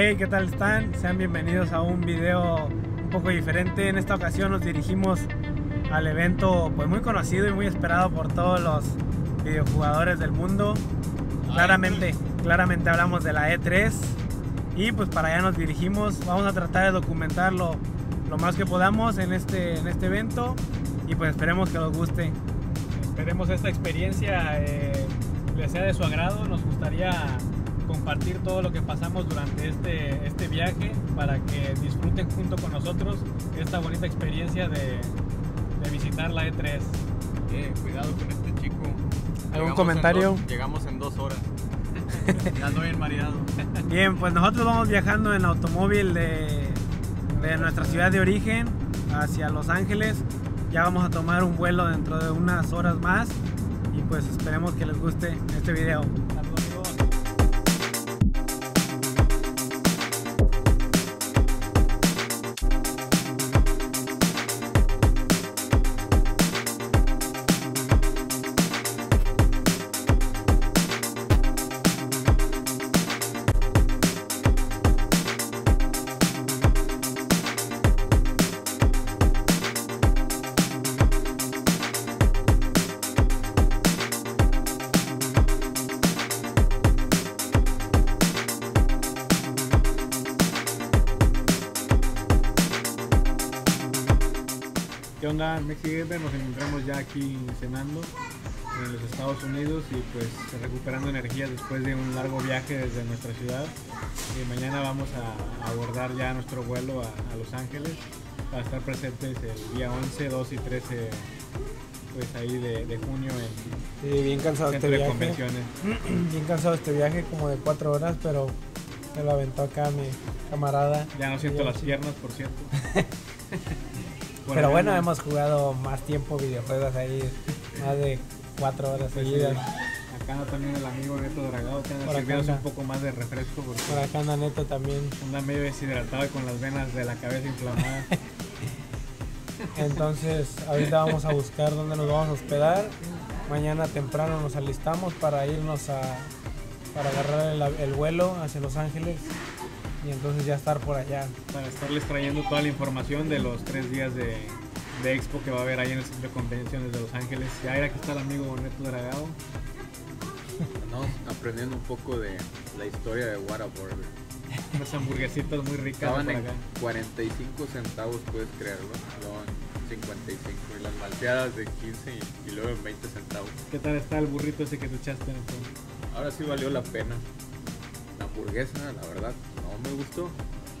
Hey, ¿qué tal están? Sean bienvenidos a un video un poco diferente. En esta ocasión nos dirigimos al evento pues muy conocido y muy esperado por todos los videojugadores del mundo. Claramente, claramente hablamos de la E3 y pues para allá nos dirigimos. Vamos a tratar de documentarlo lo más que podamos en este, en este evento y pues esperemos que os guste. Esperemos esta experiencia eh, les sea de su agrado. Nos gustaría compartir todo lo que pasamos durante este, este viaje para que disfruten junto con nosotros esta bonita experiencia de, de visitar la E3. Eh, cuidado con este chico. ¿Algún Llegamos en comentario? dos- llegamos en dos horas. ya ando bien mareado. Bien, pues nosotros vamos viajando en automóvil de, de nuestra ciudad de origen hacia Los Ángeles. Ya vamos a tomar un vuelo dentro de unas horas más y pues esperemos que les guste este video. ¿Qué onda, Mexi Gamer? Nos encontramos ya aquí cenando en los Estados Unidos y pues recuperando energías después de un largo viaje desde nuestra ciudad. Y mañana vamos a abordar ya nuestro vuelo a, a Los Ángeles para estar presentes el día 11, 2 y 13 pues ahí de, de junio en Sí, bien cansado centro este de viaje. convenciones. Bien cansado este viaje, como de cuatro horas, pero me lo aventó acá mi camarada. Ya no siento las piernas, por cierto. Pero bueno, no- hemos jugado más tiempo videojuegos ahí, más de cuatro horas pues, seguidas. sí. Acá anda también el amigo Neto Dragado que sirviéndose un poco más de refresco porque Por acá anda Neto también. anda medio deshidratado y con las venas de la cabeza inflamadas. Entonces, ahorita vamos a buscar dónde nos vamos a hospedar. Mañana temprano nos alistamos para irnos a para agarrar el, el vuelo hacia Los Ángeles y entonces ya estar por allá. para estarles trayendo toda la información de los tres días de, de expo que va a haber ahí en el centro de convenciones de Los Ángeles. Ya era aquí está el amigo Neto Dragado. Andamos aprendiendo un poco de la historia de Whataburger. Unas hamburguesitas muy ricas Estaban por en acá. 45 centavos, puedes creerlo. Luego en 55 y las malteadas de 15 y, y luego en 20 centavos. ¿Qué tal está el burrito ese que te echaste, Neto? Ahora sí valió la pena. La hamburguesa, la verdad, no me gustó.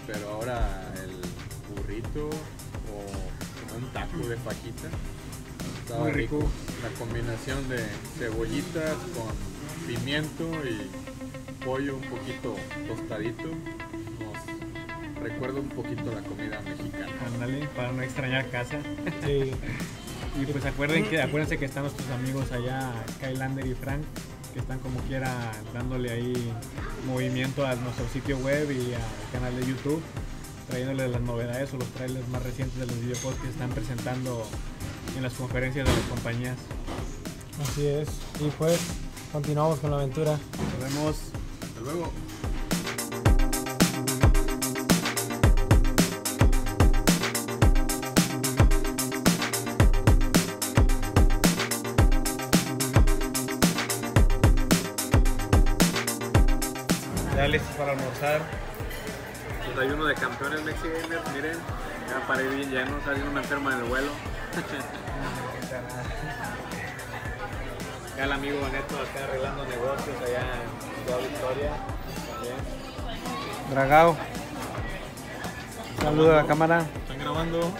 Pero ahora el burrito o como un taco de fajita. Estaba Muy rico. rico. La combinación de cebollitas con pimiento y pollo un poquito tostadito. Nos recuerda un poquito la comida mexicana. Ándale, para no extrañar casa. Sí. Y pues acuerden que, acuérdense que están nuestros amigos allá, Skylander y Frank, que están como quiera dándole ahí movimiento a nuestro sitio web y al canal de YouTube, trayéndole las novedades o los trailers más recientes de los videojuegos que están presentando en las conferencias de las compañías. Así es. Y pues continuamos con la aventura. Nos vemos. Hasta luego. Listos para almorzar. Desayuno de campeones Mexi Gamers, miren. Ya para ir bien lleno, saliendo una enferma en el vuelo. Acá el amigo Neto acá arreglando negocios allá en Ciudad Victoria. También. Dragao. Saluda a la cámara. Están grabando.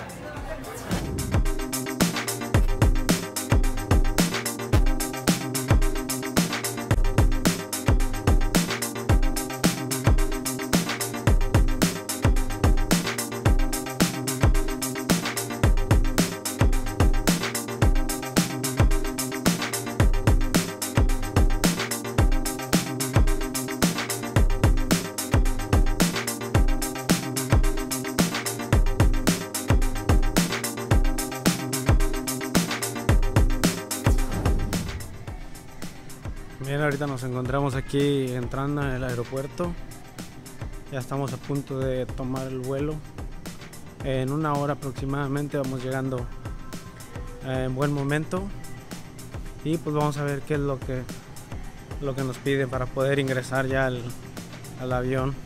Ahorita nos encontramos aquí entrando en el aeropuerto. Ya estamos a punto de tomar el vuelo. En una hora aproximadamente vamos llegando eh, en buen momento. Y pues vamos a ver qué es lo que, lo que nos pide para poder ingresar ya al, al avión.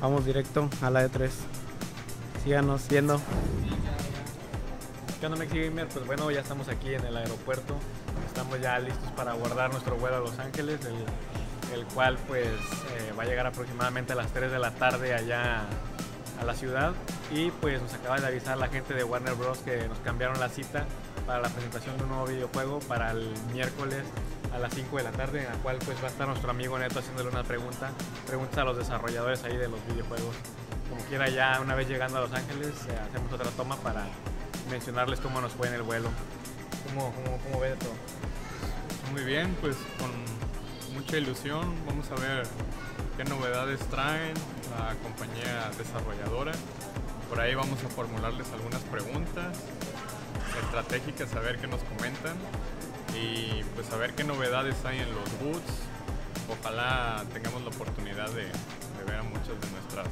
Vamos directo a la E3. Síganos viendo. ¿Qué onda Mexi Gamer? Pues bueno, ya estamos aquí en el aeropuerto. Estamos ya listos para guardar nuestro vuelo a Los Ángeles, el, cual pues eh, va a llegar aproximadamente a las 3 de la tarde allá a la ciudad. Y pues nos acaba de avisar la gente de Warner Bros. que nos cambiaron la cita para la presentación de un nuevo videojuego para el miércoles a las 5 de la tarde, en la cual pues va a estar nuestro amigo Neto haciéndole una pregunta, preguntas a los desarrolladores ahí de los videojuegos. Como quiera ya una vez llegando a Los Ángeles eh, hacemos otra toma para mencionarles cómo nos fue en el vuelo. ¿Cómo, cómo, cómo ves todo? Muy bien, pues con mucha ilusión. Vamos a ver qué novedades traen la compañía desarrolladora. Por ahí vamos a formularles algunas preguntas estratégicas, a ver qué nos comentan y pues a ver qué novedades hay en los boots. Ojalá tengamos la oportunidad de, de ver a muchas de nuestras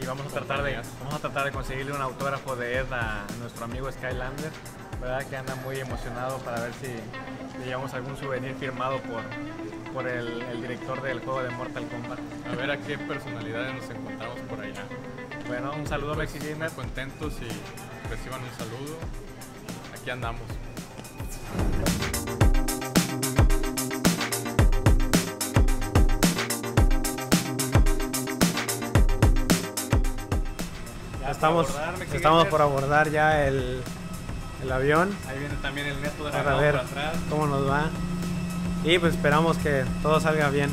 Y vamos a tratar de, vamos a tratar de conseguirle un autógrafo de Ed a nuestro amigo Skylander, ¿verdad? Que anda muy emocionado para ver si le llevamos algún souvenir firmado por, por el, el director del juego de Mortal Kombat. A ver a qué personalidades nos encontramos por allá. Bueno, un saludo Pues, Mexi Gamer. contentos y reciban un saludo. Aquí andamos. Ya Estamos, abordar, estamos por abordar ya el, el avión Ahí viene también el neto de para ver atrás. cómo nos va. Y pues esperamos que todo salga bien.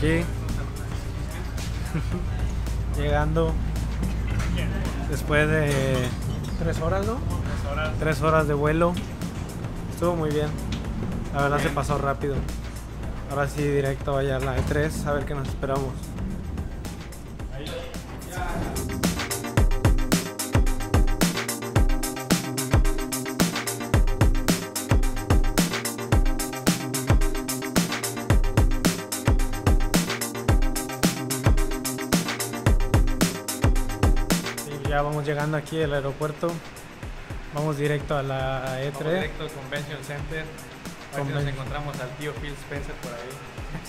Aquí. Llegando después de tres horas, ¿no? Tres horas. Tres horas de vuelo. Estuvo muy bien. La verdad se pasó rápido. Ahora sí, directo a la E3 a ver qué nos esperamos. Llegando aquí al aeropuerto. Vamos directo a la E Vamos E3. directo al Convention Center. A ver si nos encontramos al tío Phil Spencer por ahí.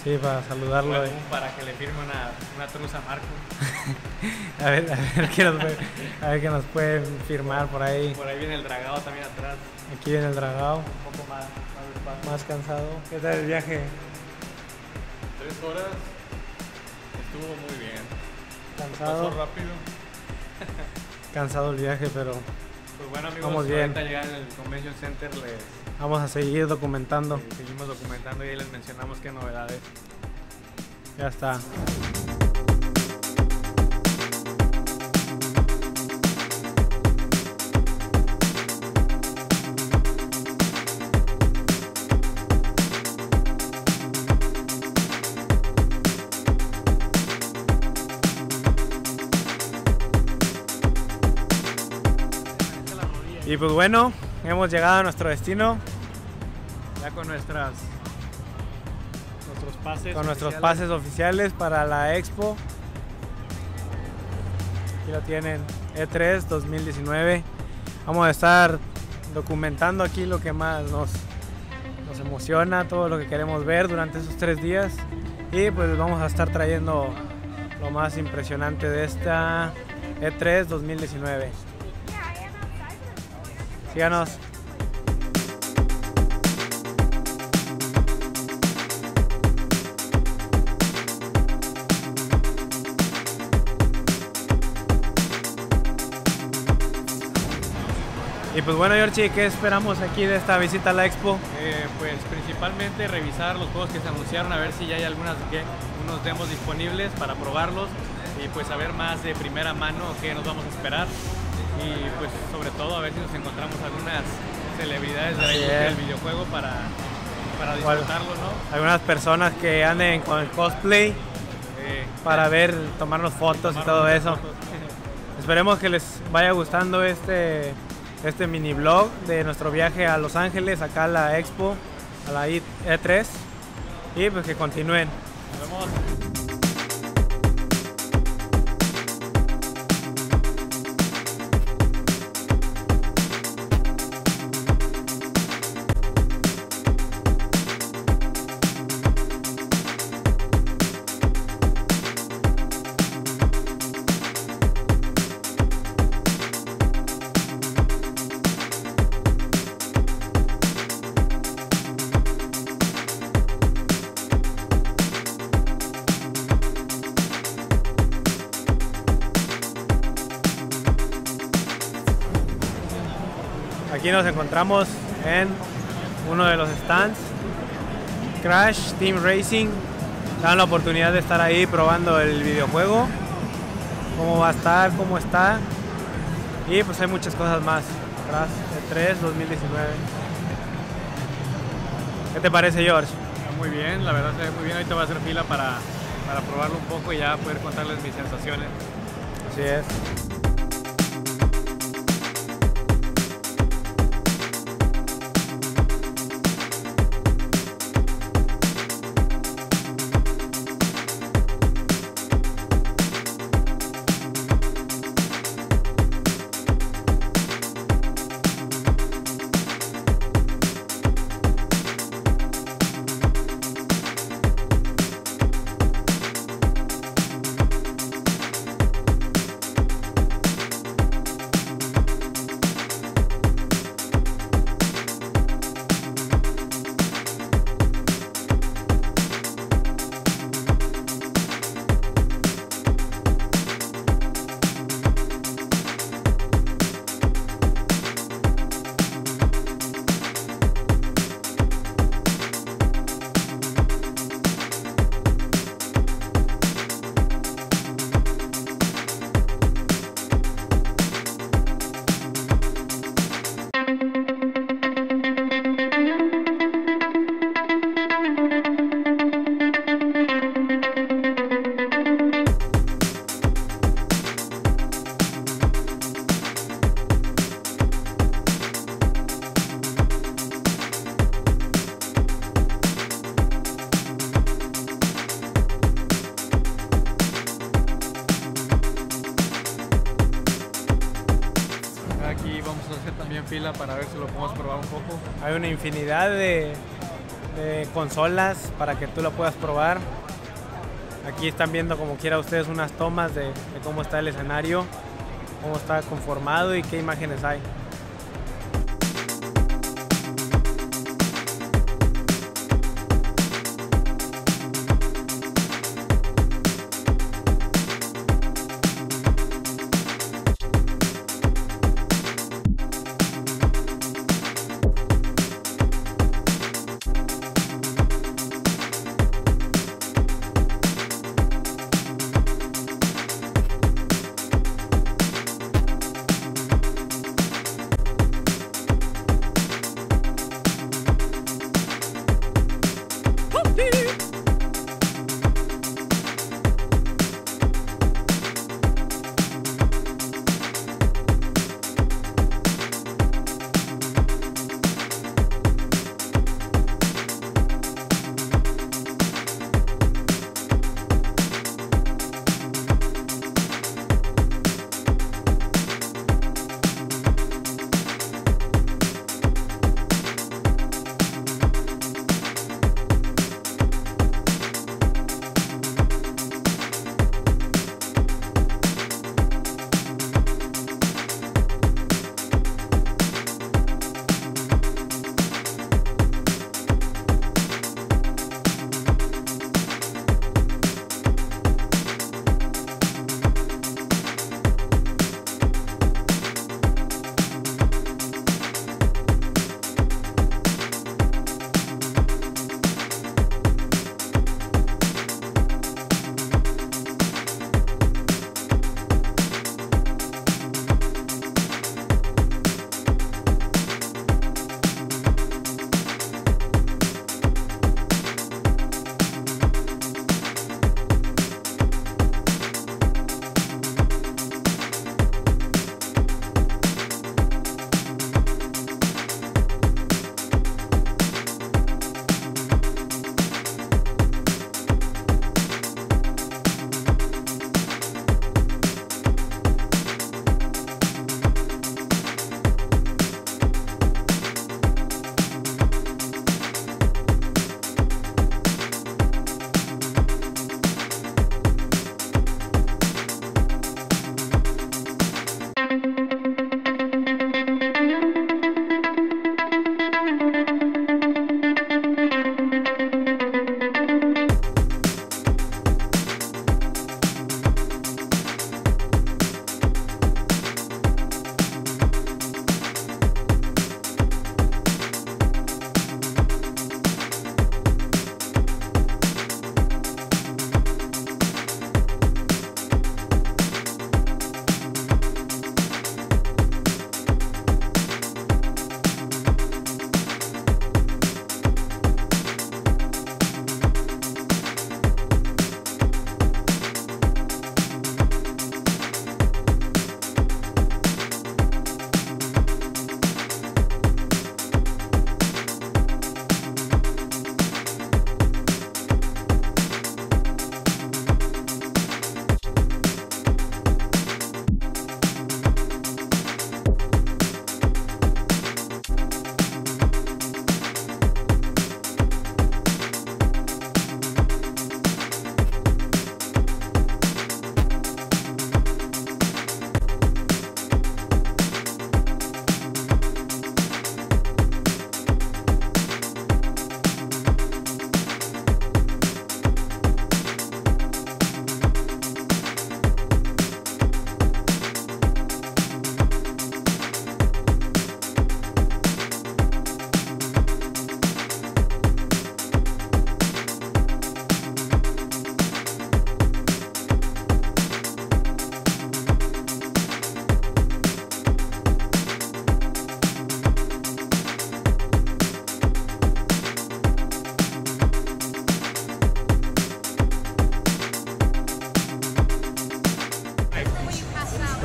Sí, para saludarlo. Bueno, para que le firme una, una truza a Marco. A ver, a ver qué nos puede, a ver qué nos pueden firmar por ahí. Por ahí viene el dragado también atrás. Aquí viene el dragao, Un poco más, más despacio. más cansado. ¿Qué tal el viaje? Tres horas. Estuvo muy bien. Pasó Cansado, rápido. cansado el viaje, pero Pues bueno amigos, Vamos bien. llegar el Convention Center les vamos a seguir documentando. eh, seguimos documentando y ahí les mencionamos qué novedades. Ya está. Pues bueno, hemos llegado a nuestro destino Ya con nuestras nuestros pases con nuestros oficiales. pases oficiales para la expo. Aquí lo tienen, E E3 2019. Vamos a estar documentando aquí lo que más nos, nos emociona, todo lo que queremos ver durante esos tres días. Y pues vamos a estar trayendo lo más impresionante de esta E3 2019. Síganos. Y pues bueno, Yorchi, ¿qué esperamos aquí de esta visita a la expo? Eh, pues principalmente revisar los juegos que se anunciaron, a ver si ya hay algunas que unos demos disponibles para probarlos y pues saber más de primera mano qué nos vamos a esperar y pues sobre todo a ver si nos encontramos algunas celebridades de la Así industria es. del videojuego para, para disfrutarlo, ¿no? Algunas personas que anden con el cosplay Eh, para ver, tomarnos fotos y todo eso. fotos. Esperemos que les vaya gustando este, este mini vlog de nuestro viaje a Los Ángeles, acá a la expo, a la I- E3. Y pues que continúen. Nos vemos. Aquí nos encontramos en uno de los stands. Crash Team Racing. Dan la oportunidad de estar ahí probando el videojuego. Cómo va a estar, cómo está. Y pues hay muchas cosas más. Atrás, E E3 2019. ¿Qué te parece, George? Muy bien, la verdad se ve muy bien. Ahorita voy a hacer fila para, para probarlo un poco y ya poder contarles mis sensaciones. Así es. Aquí vamos a hacer también fila para ver si lo podemos probar un poco. Hay una infinidad de, consolas para que tú la puedas probar. Aquí están viendo como quiera ustedes unas tomas de cómo está el escenario, cómo está conformado y qué imágenes hay.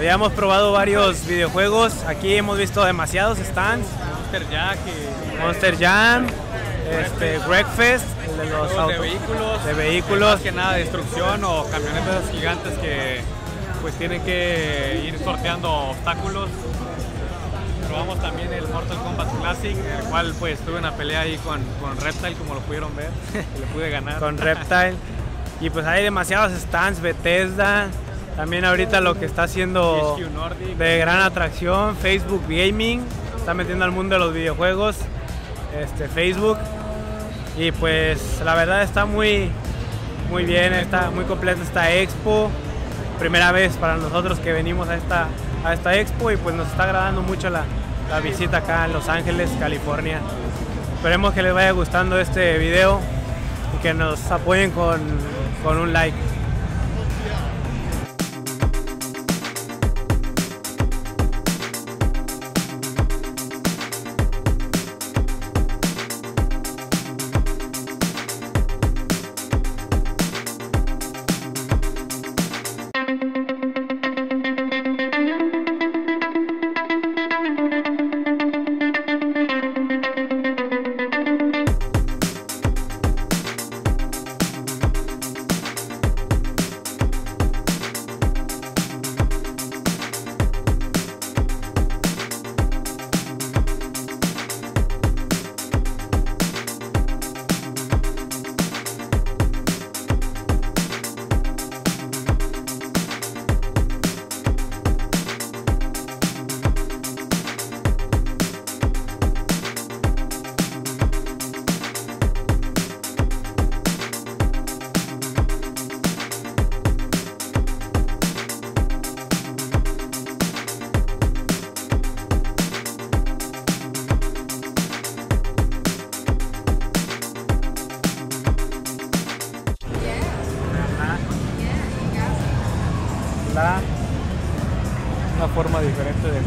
Ya hemos probado varios videojuegos. Aquí hemos visto demasiados stands. Monster Jack y Monster Jam, este, Breakfast, el de los de autos- vehículos. de vehículos. Más que nada destrucción o camionetas gigantes que pues tienen que ir sorteando obstáculos. Probamos también el Mortal Kombat Classic, en el cual pues tuve una pelea ahí con, con Reptile, como lo pudieron ver, y le pude ganar. con Reptile. Y pues hay demasiados stands, Bethesda. También ahorita lo que está haciendo de gran atracción, Facebook Gaming. Está metiendo al mundo de los videojuegos, este, Facebook. Y pues la verdad está muy, muy bien, está muy completa esta expo. Primera vez para nosotros que venimos a esta, a esta expo y pues nos está agradando mucho la, la visita acá en Los Ángeles, California. Esperemos que les vaya gustando este video y que nos apoyen con, con un like.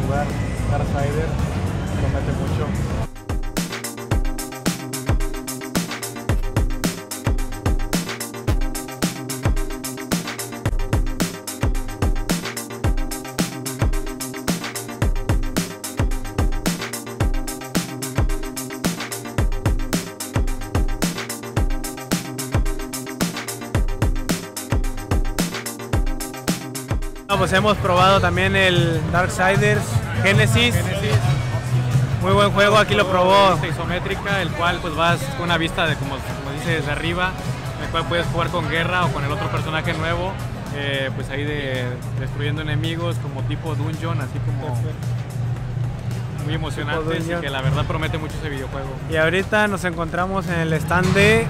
Jugar Darksider promete mucho. Pues hemos probado también el Darksiders Genesis. Muy buen juego, aquí lo probó. Isométrica, el cual pues vas con una vista de como, como dice desde arriba, en el cual puedes jugar con guerra o con el otro personaje nuevo, eh, pues ahí de destruyendo enemigos como tipo dungeon, así como muy emocionantes y que la verdad promete mucho ese videojuego. Y ahorita nos encontramos en el stand de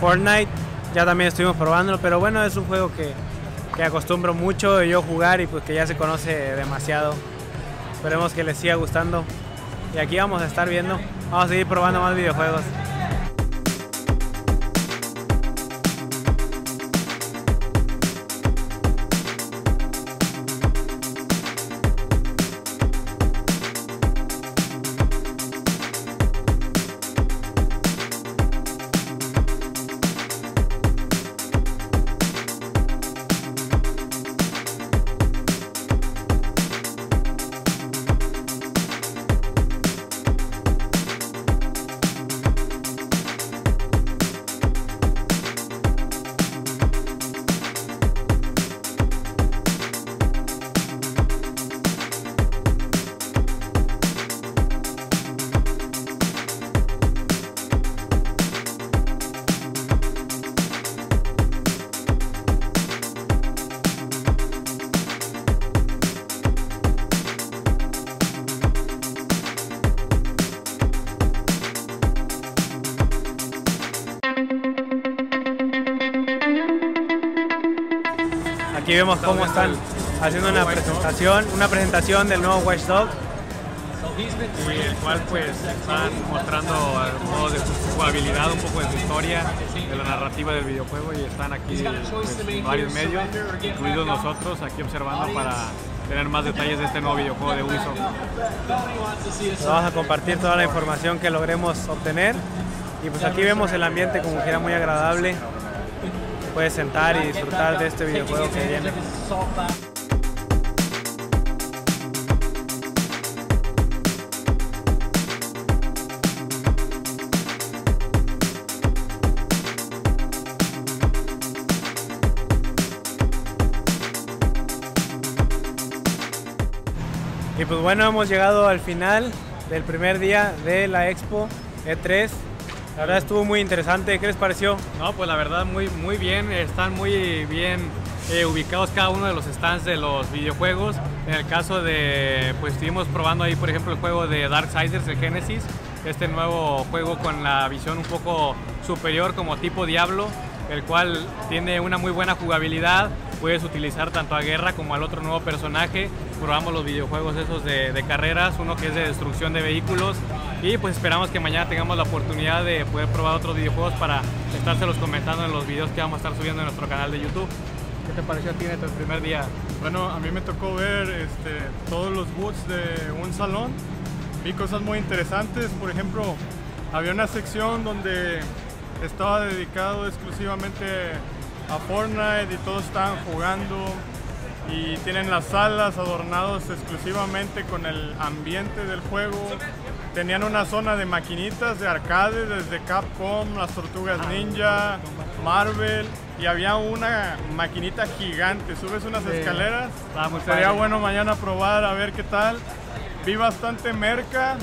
Fortnite. Ya también estuvimos probándolo, pero bueno, es un juego que, que acostumbro mucho yo jugar y pues que ya se conoce demasiado. Esperemos que les siga gustando. Y aquí vamos a estar viendo, vamos a seguir probando más videojuegos. Vemos cómo están haciendo una presentación, una presentación del nuevo Watch Dogs. y el cual pues están mostrando modos de su jugabilidad, un poco de su historia, de la narrativa del videojuego y están aquí pues, varios medios, incluidos nosotros, aquí observando para tener más detalles de este nuevo videojuego de Ubisoft. Vamos a compartir toda la información que logremos obtener. Y pues aquí vemos el ambiente como que era muy agradable. Puedes sentar y disfrutar de este videojuego que viene. Y pues bueno, hemos llegado al final del primer día de la Expo E3. La verdad estuvo muy interesante. ¿Qué les pareció? No, pues la verdad muy, muy bien. Están muy bien eh, ubicados cada uno de los stands de los videojuegos. En el caso de, pues estuvimos probando ahí, por ejemplo, el juego de Darksiders, el Genesis. Este nuevo juego con la visión un poco superior como tipo Diablo, el cual tiene una muy buena jugabilidad. Puedes utilizar tanto a Guerra como al otro nuevo personaje. Probamos los videojuegos esos de, carreras, uno que es de destrucción de vehículos. Y pues esperamos que mañana tengamos la oportunidad de poder probar otros videojuegos para estárselos comentando en los videos que vamos a estar subiendo en nuestro canal de YouTube. ¿Qué te pareció a ti en tu primer día? Bueno, a mí me tocó ver este, todos los booths de un salón. Vi cosas muy interesantes. Por ejemplo, había una sección donde estaba dedicado exclusivamente a Fortnite y todos estaban jugando y tienen las salas adornados exclusivamente con el ambiente del juego. Tenían una zona de maquinitas de arcade desde Capcom, las Tortugas Ninja, Marvel y había una maquinita gigante. Subes unas escaleras. Estaba muy Sería bueno mañana probar a ver qué tal. Vi bastante merca.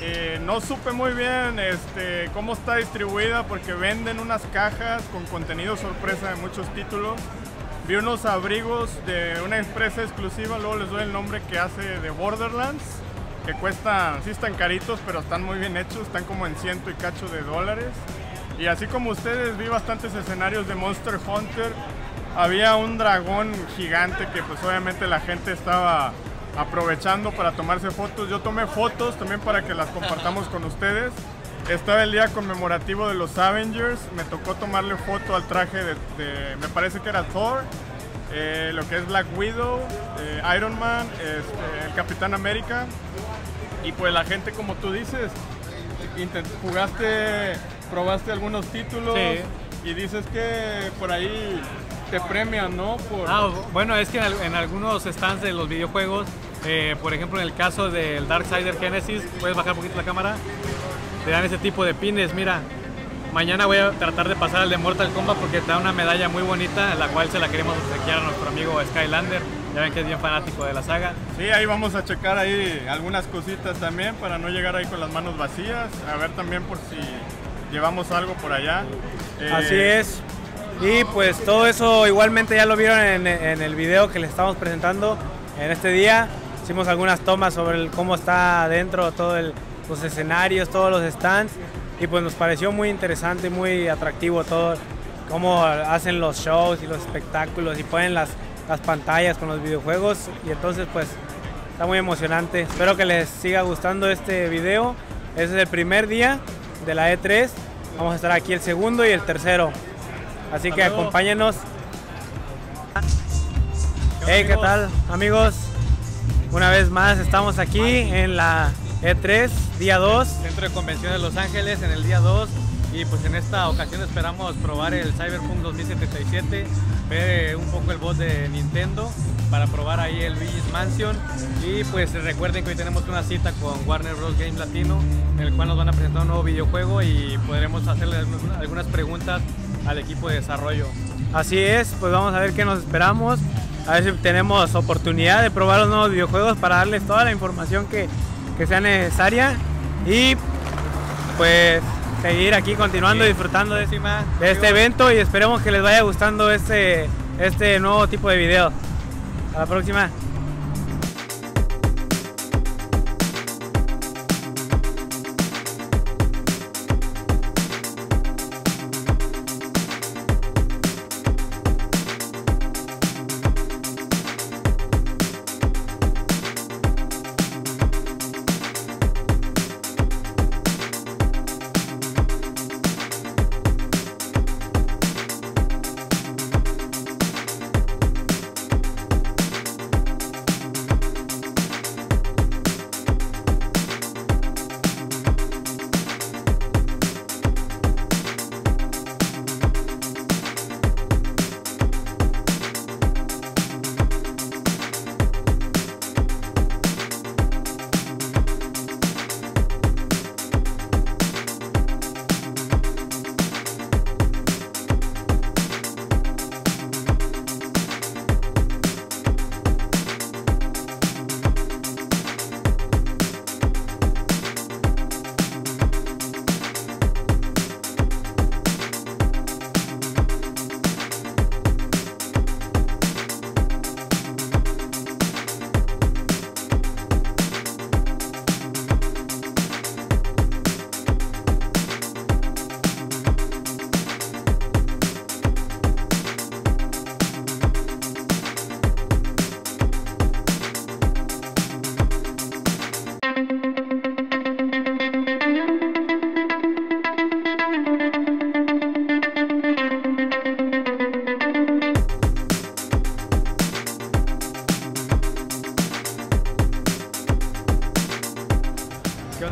Eh, no supe muy bien este, cómo está distribuida porque venden unas cajas con contenido sorpresa de muchos títulos. Vi unos abrigos de una empresa exclusiva, luego les doy el nombre que hace de Borderlands, que cuestan, sí están caritos, pero están muy bien hechos, están como en ciento y cacho de dólares. Y así como ustedes, vi bastantes escenarios de Monster Hunter. Había un dragón gigante que pues obviamente la gente estaba aprovechando para tomarse fotos. Yo tomé fotos también para que las compartamos con ustedes. Estaba el día conmemorativo de los Avengers. Me tocó tomarle foto al traje de, de- me parece que era Thor, eh, lo que es Black Widow, eh, Iron Man, este, el Capitán América. Y pues la gente, como tú dices, jugaste, probaste algunos títulos Sí. y dices que por ahí te premian, ¿no? Por, Ah, bueno, es que en, al- en algunos stands de los videojuegos, eh, por ejemplo en el caso del Darksider Genesis, puedes bajar un poquito la cámara, te dan ese tipo de pines, mira. Mañana voy a tratar de pasar al de Mortal Kombat porque te da una medalla muy bonita, la cual se la queremos obsequiar a nuestro amigo Skylander. Ya ven que es bien fanático de la saga. Sí, ahí vamos a checar ahí algunas cositas también para no llegar ahí con las manos vacías. A ver también por si llevamos algo por allá. Eh, Así es. Y pues todo eso igualmente ya lo vieron en, el video que les estamos presentando en este día. Hicimos algunas tomas sobre cómo está adentro todos los escenarios, todos los stands. Y pues nos pareció muy interesante, muy atractivo todo, cómo hacen los shows y los espectáculos y ponen las, las pantallas con los videojuegos. Y entonces pues está muy emocionante. Espero que les siga gustando este video. Ese es el primer día de la E3. Vamos a estar aquí el segundo y el tercero. Así que luego. acompáñenos. Hey, ¿qué tal amigos? Una vez más estamos aquí en la E3, día 2. Centro de Convenciones de Los Ángeles en el día 2 y pues en esta ocasión esperamos probar el Cyberpunk 2077, ver eh, un poco el bot de Nintendo para probar ahí el Luigi's Mansion y pues recuerden que hoy tenemos una cita con Warner Bros. Game Latino en el cual nos van a presentar un nuevo videojuego y podremos hacerle algunas preguntas al equipo de desarrollo. Así es, pues vamos a ver qué nos esperamos. A ver si tenemos oportunidad de probar los nuevos videojuegos para darles toda la información que, que sea necesaria. Y pues seguir aquí continuando disfrutando de, de este evento y esperemos que les vaya gustando este, este nuevo tipo de video. A la próxima.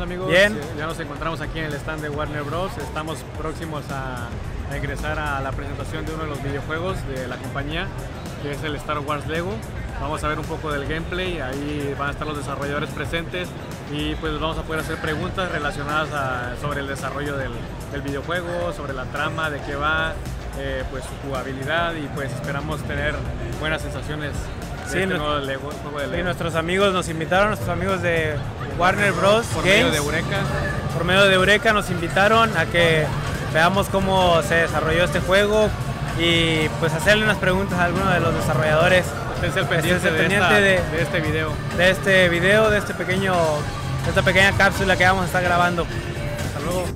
Amigos? Bien. Ya nos encontramos aquí en el stand de Warner Bros. Estamos próximos a, a ingresar a la presentación de uno de los videojuegos de la compañía, que es el Star Wars Lego. Vamos a ver un poco del gameplay, ahí van a estar los desarrolladores presentes y pues vamos a poder hacer preguntas relacionadas a- sobre el desarrollo del, del videojuego, sobre la trama, de qué va, eh, pues su jugabilidad y pues esperamos tener buenas sensaciones Sí, este Lego- Y Lego. nuestros amigos nos invitaron, nuestros amigos de Warner Bros. por Games, medio de Eureka. por medio de Eureka nos invitaron a que veamos cómo se desarrolló este juego y pues hacerle unas preguntas a algunos de los desarrolladores al pendiente, esta- de- de este video. de este video, de este pequeño, de esta pequeña cápsula que vamos a estar grabando. Hasta luego.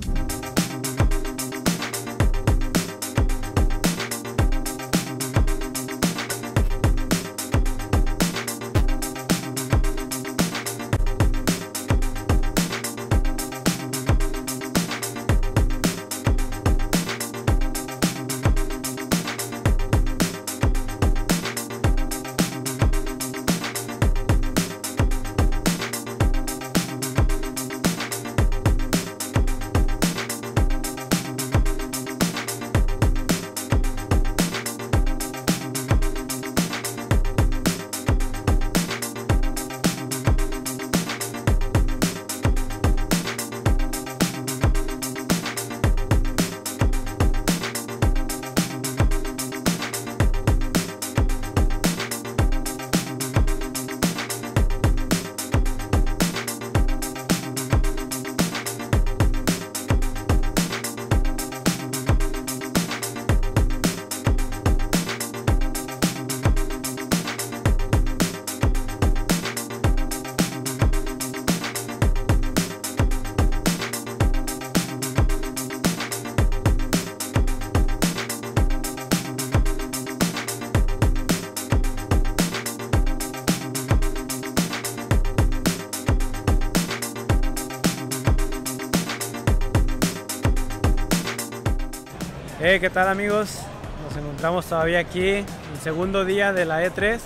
Eh, ¿Qué tal amigos? Nos encontramos todavía aquí, el segundo día de la E3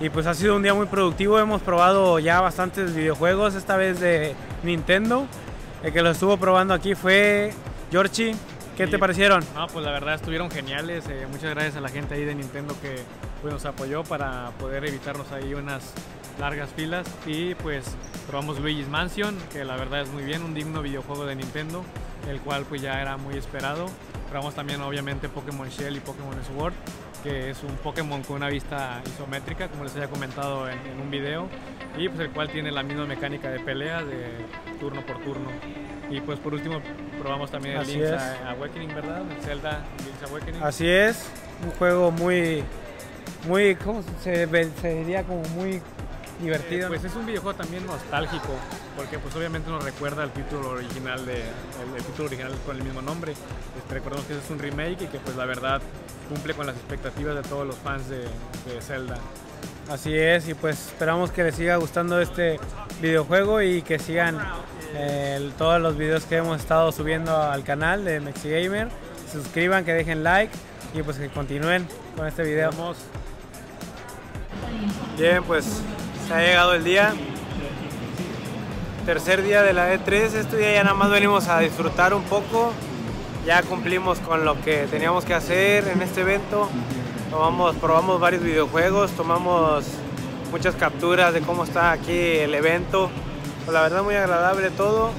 y pues ha sido un día muy productivo, hemos probado ya bastantes videojuegos, esta vez de Nintendo. El que lo estuvo probando aquí fue Georgie. ¿Qué te parecieron? No, pues la verdad estuvieron geniales. eh, muchas gracias a la gente ahí de Nintendo que pues, nos apoyó para poder evitarnos ahí unas largas filas. Y pues probamos Luigi's Mansion, que la verdad es muy bien, un digno videojuego de Nintendo, el cual pues ya era muy esperado. Probamos también obviamente Pokémon Shell y Pokémon Sword, que es un Pokémon con una vista isométrica, como les había comentado en, en un video, y pues el cual tiene la misma mecánica de pelea de turno por turno. Y pues por último probamos también el Así Link's es. Awakening, ¿verdad? El Zelda Link's Awakening. Así es, un juego muy, muy, ¿cómo se diría? Como muy divertido. Eh, pues es un videojuego también nostálgico, porque pues obviamente nos recuerda al título original de el, el título original con el mismo nombre. Este, recordemos que es un remake y que pues la verdad cumple con las expectativas de todos los fans de, de Zelda. Así es, y pues esperamos que les siga gustando este videojuego y que sigan eh, todos los videos que hemos estado subiendo al canal de MexiGamer. Se suscriban, que dejen like y pues que continúen con este video. Bien, pues ha llegado el día. Tercer día de la E3. Este día ya nada más venimos a disfrutar un poco. Ya cumplimos con lo que teníamos que hacer en este evento. Tomamos, probamos varios videojuegos, tomamos muchas capturas de cómo está aquí el evento. Pues la verdad muy agradable todo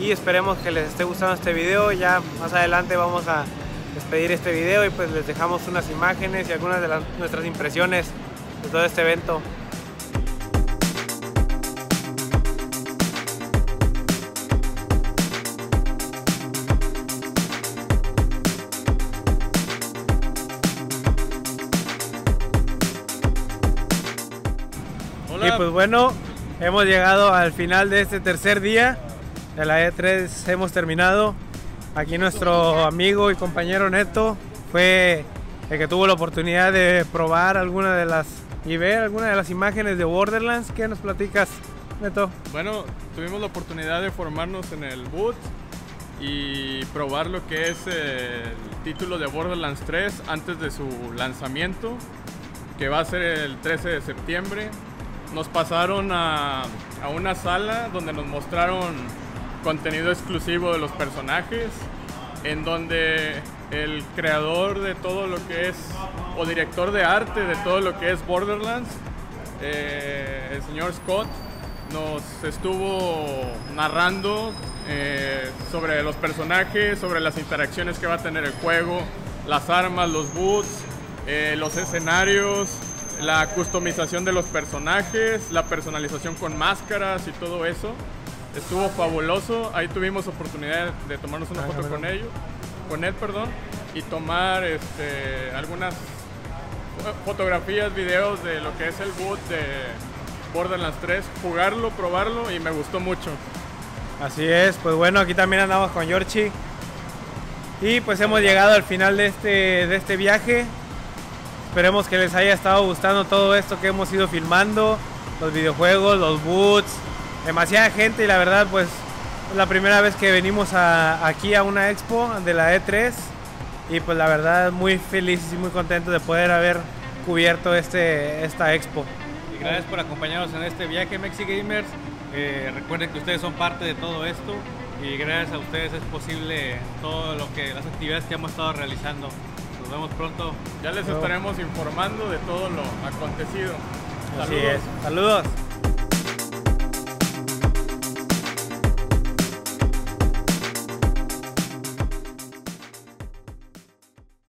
y esperemos que les esté gustando este video. Ya más adelante vamos a despedir este video y pues les dejamos unas imágenes y algunas de nuestras impresiones de todo este evento. Pues bueno, hemos llegado al final de este tercer día de la E3. Hemos terminado. Aquí nuestro amigo y compañero Neto fue el que tuvo la oportunidad de probar alguna de las y ver alguna de las imágenes de Borderlands. ¿Qué nos platicas, Neto? Bueno, tuvimos la oportunidad de formarnos en el boot y probar lo que es el título de Borderlands 3 antes de su lanzamiento, que va a ser el 13 de septiembre. Nos pasaron a, a una sala donde nos mostraron contenido exclusivo de los personajes, en donde el creador de todo lo que es, o director de arte de todo lo que es Borderlands, eh, el señor Scott, nos estuvo narrando eh, sobre los personajes, sobre las interacciones que va a tener el juego, las armas, los boots, eh, los escenarios, la customización de los personajes, la personalización con máscaras y todo eso. Estuvo fabuloso, ahí tuvimos oportunidad de tomarnos una foto con ellos, con él, perdón, y tomar este, algunas fotografías, videos de lo que es el boot de Borderlands 3, jugarlo, probarlo y me gustó mucho. Así es, pues bueno, aquí también andamos con Yorchi. Y pues hemos llegado al final de este, de este viaje. Esperemos que les haya estado gustando todo esto que hemos ido filmando, los videojuegos, los boots, demasiada gente y la verdad pues es la primera vez que venimos aquí a una expo de la E3 y pues la verdad muy feliz y muy contento de poder haber cubierto este, esta expo. Y gracias por acompañarnos en este viaje Mexi Gamers. Eh, recuerden que ustedes son parte de todo esto y gracias a ustedes es posible todo lo que las actividades que hemos estado realizando. Nos vemos pronto. Ya les estaremos informando de todo lo acontecido. Así es. Saludos.